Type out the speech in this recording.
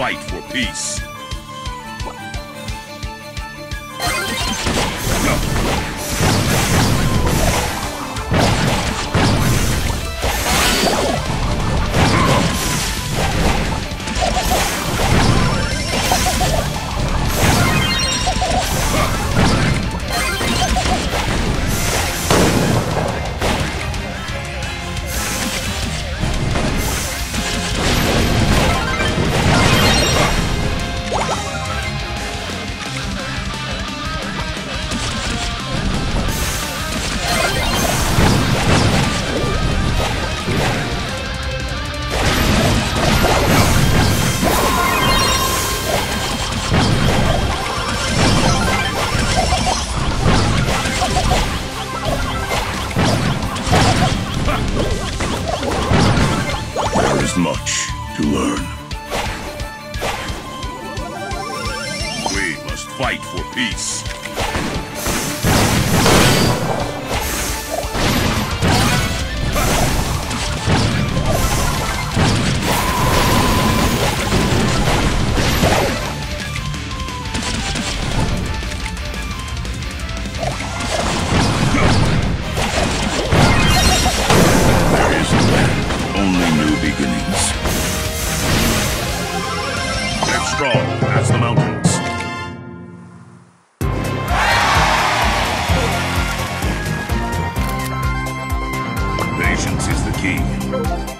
fight for peace. Much to learn. We must fight for peace. Beginnings. Strong as the mountains. Patience is the key.